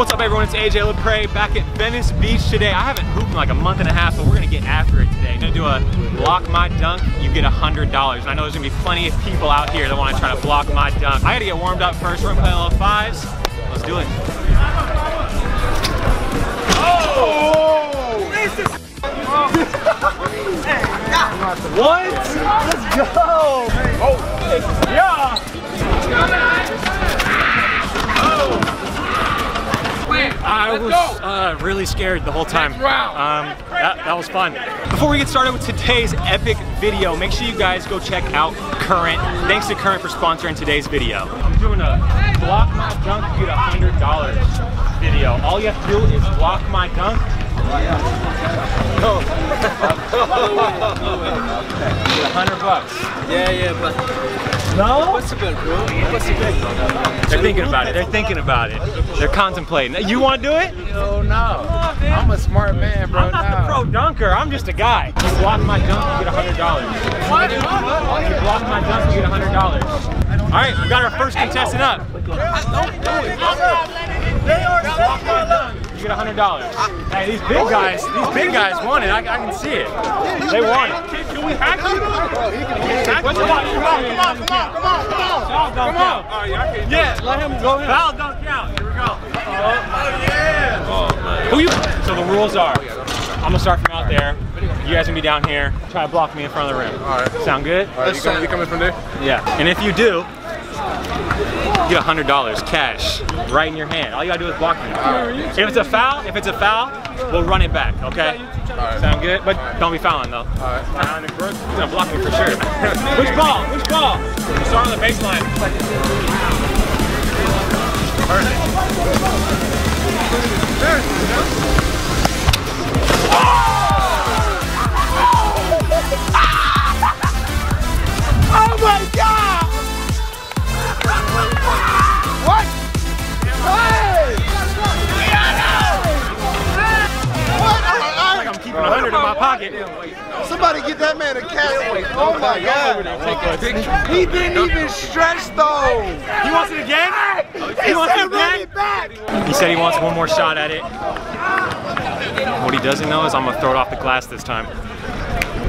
What's up everyone, it's AJ Lapray back at Venice Beach today. I haven't hooped in like a month and a half, but we're gonna get after it today. I'm gonna do a block my dunk, you get a $100. And I know there's gonna be plenty of people out here that wanna try to block my dunk. I gotta get warmed up first, we're gonna play a little fives. Let's do it. Oh! what? Let's go! Oh, yeah! I was uh, really scared the whole time. Um, that, that was fun. Before we get started with today's epic video, make sure you guys go check out Current. Thanks to Current for sponsoring today's video. I'm doing a block my dunk, get a hundred dollars video. All you have to do is block my dunk. Oh. get a hundred bucks. Yeah, yeah, but No? what's the big bro? What's the big They're thinking about it. They're thinking about it. They're contemplating. You want to do it? Oh no, I'm a smart man, bro. I'm not the pro dunker. I'm just a guy. You block my dunk, you get a hundred dollars. What? You block my dunk, you get a hundred dollars. All right, we got our first contestant up. You get a hundred dollars. Hey, these big guys, these big guys want it. I, I can see it. They want it. Can we hack you? Come on, come on, come on, come on, come on, come. Foul don't count. Yeah, let him go. Foul don't count. Here we go. Oh yeah. Who you? So the rules are, I'm gonna start from out there. You guys gonna be down here. Try to block me in front of the rim. All right. Sound good? All right, you coming, you coming from there? Yeah. And if you do, get hundred dollars cash right in your hand. All you gotta do is block me. If it's a foul, if it's a foul, we'll run it back. Okay? right. Sound good? But don't be fouling though. Right. Crook, he's gonna block me for sure. Which ball? Which ball? Start on the baseline. Perfect. Oh Somebody get that man a cat. Oh my god! He didn't even stretch though. He wants it again? He wants it again? back. He said he wants one more shot at it. What he doesn't know is I'm gonna throw it off the glass this time.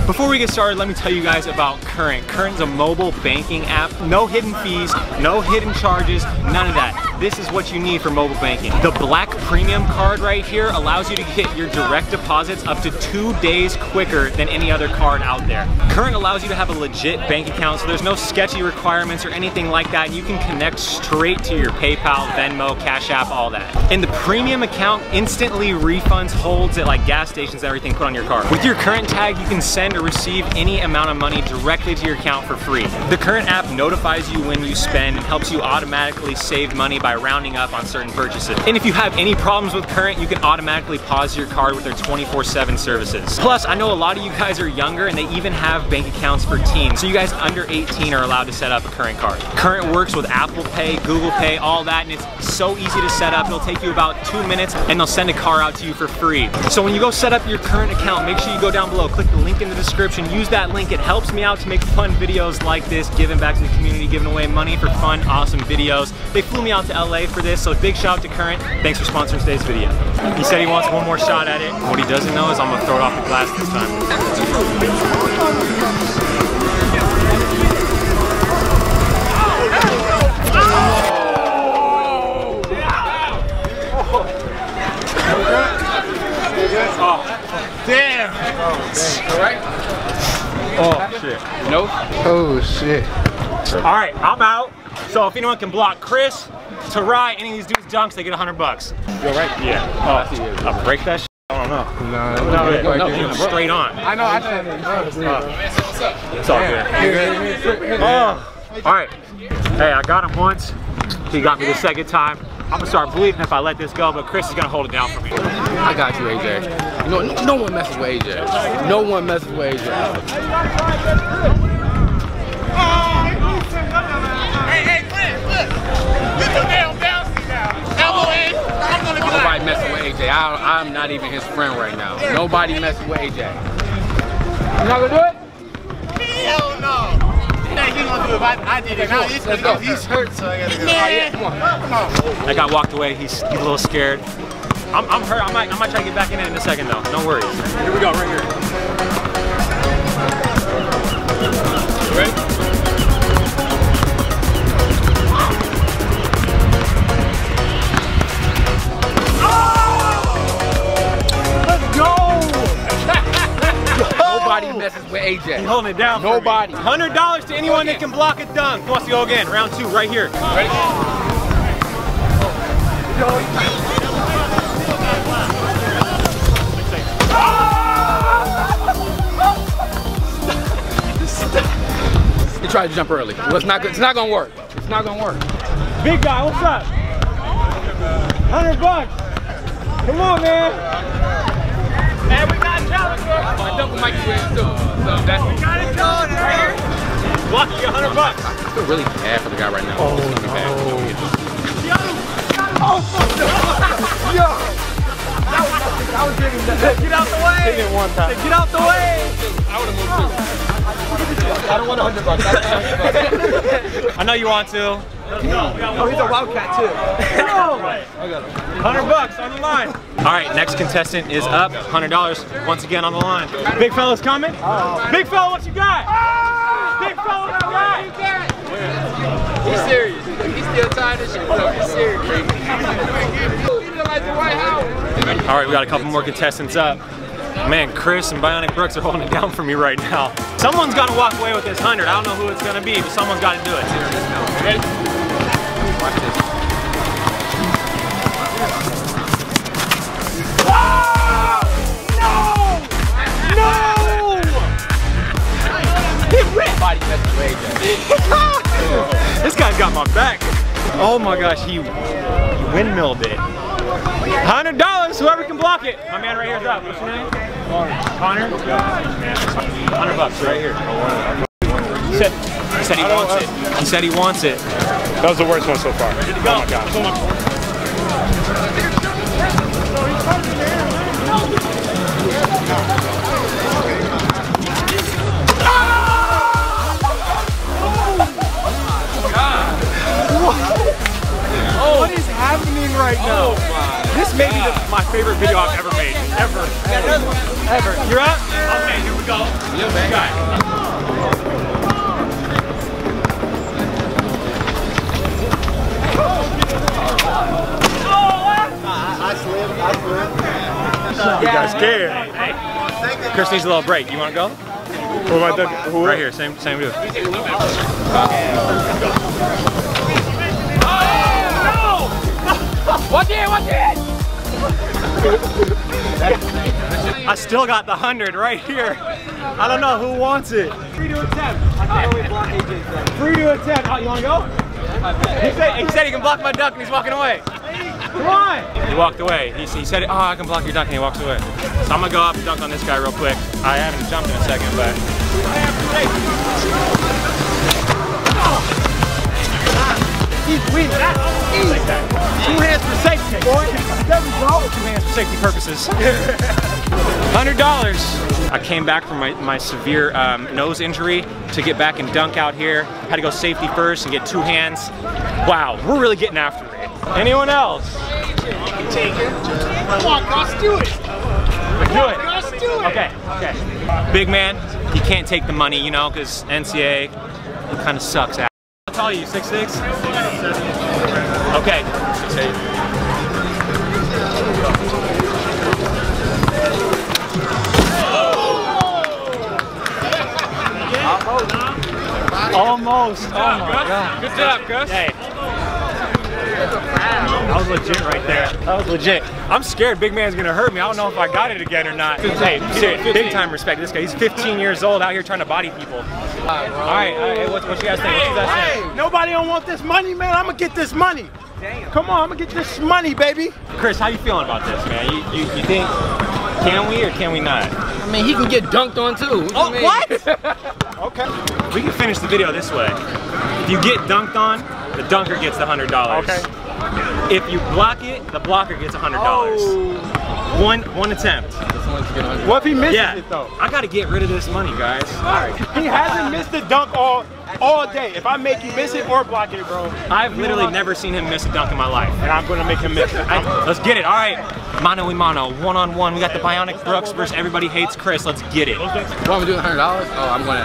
Before we get started, let me tell you guys about Current. Current's a mobile banking app. No hidden fees, no hidden charges, none of that. This is what you need for mobile banking. The Black Premium card right here allows you to get your direct deposits up to two days quicker than any other card out there. Current allows you to have a legit bank account, so there's no sketchy requirements or anything like that. You can connect straight to your PayPal, Venmo, Cash App, all that. And the premium account instantly refunds holds at like gas stations everything put on your card. With your current tag, you can send or receive any amount of money directly to your account for free. The current app notifies you when you spend and helps you automatically save money by rounding up on certain purchases. And if you have any problems with current, you can automatically pause your card with their 24-7 services. Plus, I know a lot of you guys are younger and they even have bank accounts for teens. So you guys under 18 are allowed to set up a current card. Current works with Apple Pay, Google Pay, all that, and it's so easy to set up. It'll take you about two minutes and they'll send a car out to you for free. So when you go set up your current account, make sure you go down below, click the link in the description, use that link. It helps me out to make fun videos like this, giving back to the community, giving away money for fun, awesome videos. They flew me out to LA for this, so big shout out to Current. Thanks for sponsoring today's video. He said he wants one more shot at it. What he doesn't know is I'm gonna throw it off the glass this time. Damn! Oh shit. Nope. Oh shit. All right, I'm out. So if anyone can block Chris, Tori, any of these dudes dunks, they get 100 bucks. You all right? Yeah. Oh, I'll break that shit? I don't know. No, No, no, no, no, straight on. I know. I know. It's all good. Oh, all right. Hey, I got him once. He got me the second time. I'm gonna start bleeding if I let this go, but Chris is gonna hold it down for me. I got you, AJ. No, no one messes with AJ. No one messes with AJ. Nobody messing with AJ. I, I'm not even his friend right now. Nobody messing with AJ. You not gonna do it? hell no. think he gonna do it. I, I did it. Now he's, Let's go. He's hurt, so I gotta go. man. Come on. That guy walked away. He's, he's a little scared. I'm, I'm hurt. I might, I might try to get back in it in a second though. No worries. Here we go, right here. Holding it down. Nobody. Hundred dollars to anyone that can block a dunk. Who wants to go again? Round two, right here. He tried to jump early. Well, it's not good. It's not gonna work. It's not gonna work. Big guy, what's up? Hundred bucks. Come on, man. Got a challenge, bro. My double mic is weird too. So that's. Got a challenge right here. Block you hundred bucks. I feel really bad for the guy right now. Oh, bad. Get out the way. Hit it one time. Get out the way. I would have moved too. I don't want a hundred bucks. I know you want to. Oh, he's a wildcat too. Hundred bucks on the line. All right, next contestant is up. Hundred dollars once again on the line. Big fella's coming. Big fella, what you got? Big fella, what you got? He's serious. He's still tired of shit. So he's serious. He feel like the White House. All right, we got a couple more contestants up. Man, Chris and Bionic Brooks are holding it down for me right now. Someone's got to walk away with this hundred. I don't know who it's gonna be, but someone's got to do it. Ready? Oh my gosh, he, he windmilled it. Hundred dollars, whoever can block it. My man right here's up. What's your name? Connor. Hundred bucks right here. He said, he said he wants it. He said he wants it. That was the worst one so far. Ready to go. Oh my gosh. Happening right now? Oh this may be the, my favorite video I've ever made. Ever. Ever. You're up? Okay, here we go. Yeah, man. You got scared. Chris needs a little break. You want to go? Who am I? Who? Right here, same same dude. Watch it, watch it! I still got the hundred right here. I don't know who wants it. Free to attempt. I can only block AJ's Free to attempt. Oh, you want to go? He said, he said he can block my duck and he's walking away. Come on. He walked away. He, he said, oh, I can block your dunk and he walks away. So I'm going to go up and dunk on this guy real quick. I haven't jumped in a second, but. Two hands for safety. Boy, There we go. Two hands for safety purposes. Hundred dollars. I came back from my, my severe um, nose injury to get back and dunk out here. Had to go safety first and get two hands. Wow, we're really getting after it. Anyone else? Come on, Gus, do it. Do it. Gus, do it. Okay, okay. Big man, he can't take the money, you know, because NCAA it kind of sucks. How tall are you? Six six? Okay. Eight. Almost. Oh my. Good job, Gus. Hey. That was legit right there. That was legit. I'm scared Big Man's gonna hurt me. I don't know if I got it again or not. Hey, serious, big time respect this guy. He's 15 years old out here trying to body people. All right, all right what, what you guys think? What you guys think? Nobody don't want this money, man. I'm gonna get this money. Damn. Come on, I'm gonna get this money, baby. Chris, how you feeling about this, man? You, you, you think, can we or can we not? I mean, he can get dunked on too. Oh, I what? Okay. We can finish the video this way. If you get dunked on, the dunker gets the $100. Okay. If you block it, the blocker gets a $100. One, one attempt. What if he misses Yeah. it though? I gotta get rid of this money, guys. All right. He hasn't missed the dunk all all day. If I make you miss it or block it, bro, I've literally never seen him miss a dunk in my life. and I'm gonna make him miss it. I- let's get it. All right. Mano y mano, one on one. We got the Bionic Brooks versus Everybody Hates Chris. Let's get it. What am I doing $100? Oh, I'm gonna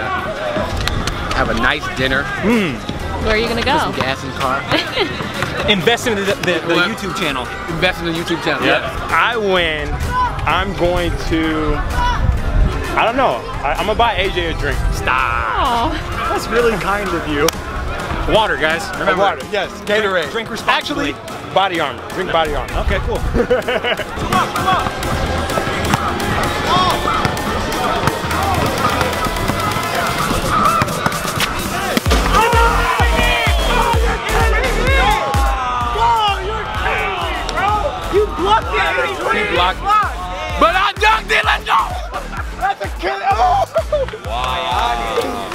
have a nice dinner, hmm. Where are you gonna go? some go? gas in the car, Invest in the, the, the YouTube channel. invest in the YouTube channel. Yeah. I win. I'm going to. I don't know. I, I'm gonna buy AJ a drink. Stop. Oh, That's really kind of you. Water, guys. Remember, Water. Yes. Gatorade. drink responsibly. Actually, body armor. Drink body armor. Okay, cool. He But I dunked it. Let's go. That's a kill. Oh!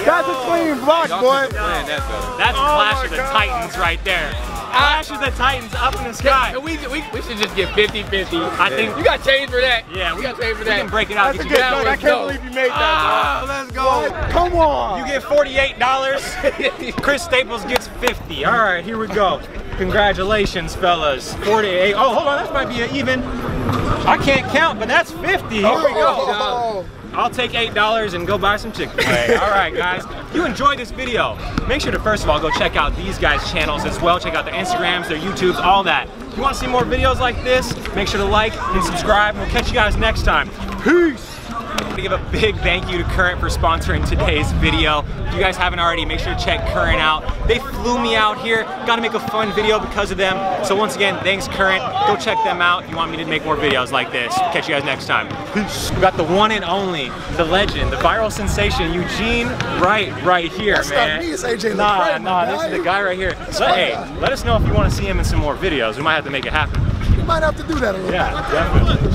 That's a clean block, boy. Man, that's a- That's Oh Clash of the Titans right there. Clash of the Titans up in the sky. We, we, we should just get 50-50. I think- you got change for that. Yeah, we we- got change for that. We can break it out. That's a good you, That dunk. I can't dope. believe you made that, Ah, let's go. Come on. you get $48. Chris Staples gets 50. All right, here we go. Congratulations, fellas. 48. Oh, hold on. That might be an even. I can't count, but that's 50. Here we go. Oh. I'll take $8 and go buy some Chick-fil-A. All right, guys. If you enjoyed this video, make sure to first of all go check out these guys' channels as well. Check out their Instagrams, their YouTubes, all that. If you want to see more videos like this, make sure to like and subscribe. We'll catch you guys next time. Peace. To give a big thank you to Current for sponsoring today's video. If you guys haven't already, make sure to check Current out. They flew me out here. Got to make a fun video because of them. So once again, thanks Current. Go check them out if you want me to make more videos like this. Catch you guys next time. Peace. We got the one and only, the legend, the viral sensation, Eugene Wright right here, That's not me, it's AJ Nah, Lapray, nah, this guy. is the guy right here. So hey, let us know if you want to see him in some more videos. We might have to make it happen. We might have to do that a little bit Yeah, definitely.